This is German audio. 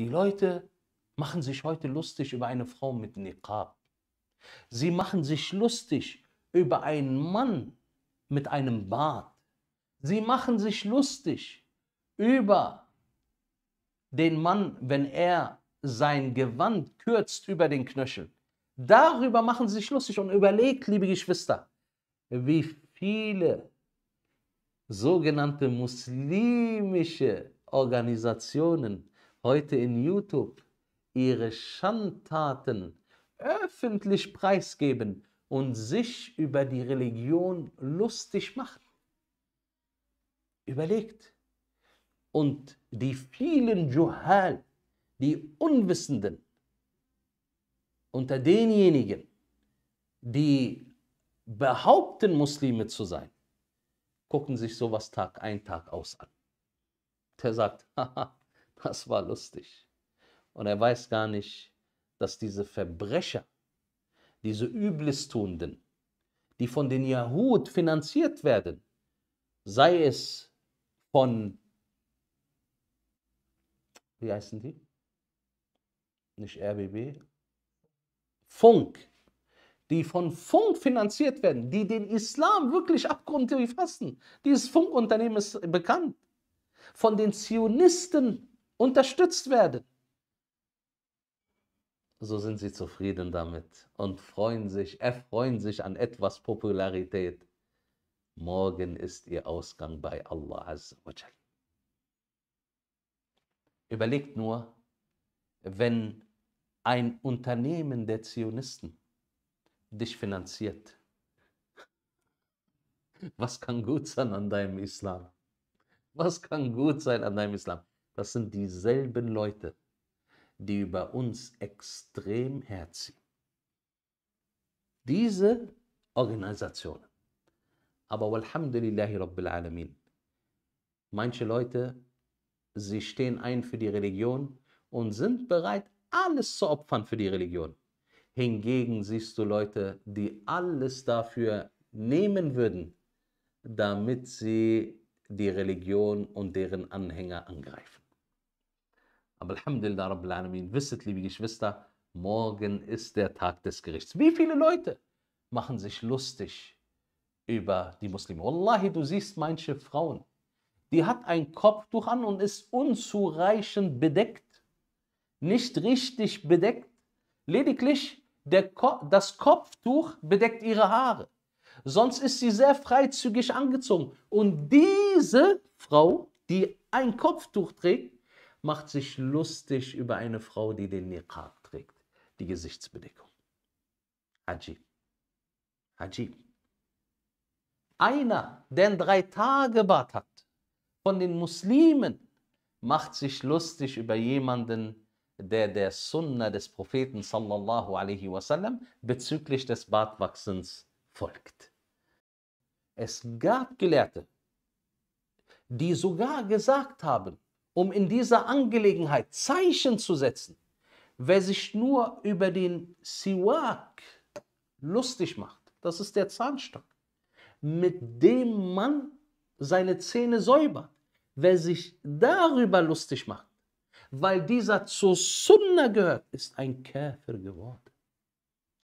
Die Leute machen sich heute lustig über eine Frau mit Niqab. Sie machen sich lustig über einen Mann mit einem Bart. Sie machen sich lustig über den Mann, wenn er sein Gewand kürzt über den Knöchel. Darüber machen sie sich lustig und überlegt, liebe Geschwister, wie viele sogenannte muslimische Organisationen heute in YouTube ihre Schandtaten öffentlich preisgeben und sich über die Religion lustig machen. Überlegt. Und die vielen Juhal, die Unwissenden, unter denjenigen, die behaupten, Muslime zu sein, gucken sich sowas Tag ein, Tag aus an. Der sagt, haha, das war lustig. Und er weiß gar nicht, dass diese Verbrecher, diese Übelstuenden, die von den Yahud finanziert werden, sei es von, wie heißen die? Nicht RBB, Funk, die von Funk finanziert werden, die den Islam wirklich abgrundtief fassen. Dieses Funkunternehmen ist bekannt. Von den Zionisten unterstützt werden. So sind sie zufrieden damit und freuen sich, erfreuen sich an etwas Popularität. Morgen ist ihr Ausgang bei Allah Azza wa Überlegt nur, wenn ein Unternehmen der Zionisten dich finanziert. Was kann gut sein an deinem Islam? Was kann gut sein an deinem Islam? Das sind dieselben Leute, die über uns extrem herziehen. Diese Organisationen. Aber Alhamdulillahi Rabbil Alamin. Manche Leute, sie stehen ein für die Religion und sind bereit, alles zu opfern für die Religion. Hingegen siehst du Leute, die alles dafür nehmen würden, damit sie die Religion und deren Anhänger angreifen. Aber Alhamdulillah Rabbil Alamin, wisset, liebe Geschwister, morgen ist der Tag des Gerichts. Wie viele Leute machen sich lustig über die Muslime? Wallahi, du siehst manche Frauen, die hat ein Kopftuch an und ist unzureichend bedeckt nicht richtig bedeckt. Lediglich Ko das Kopftuch bedeckt ihre Haare. Sonst ist sie sehr freizügig angezogen. Und diese Frau, die ein Kopftuch trägt, macht sich lustig über eine Frau, die den Niqab trägt, die Gesichtsbedeckung. Ajib. Ajib. Einer, der ein Drei-Tage-Bad hat, von den Muslimen, macht sich lustig über jemanden, der der Sunna des Propheten sallallahu alaihi wasallam bezüglich des Bartwachsens folgt. Es gab Gelehrte, die sogar gesagt haben, um in dieser Angelegenheit Zeichen zu setzen, wer sich nur über den Siwak lustig macht, das ist der Zahnstock, mit dem man seine Zähne säubert, wer sich darüber lustig macht, weil dieser zur Sunna gehört, ist ein Käfer geworden.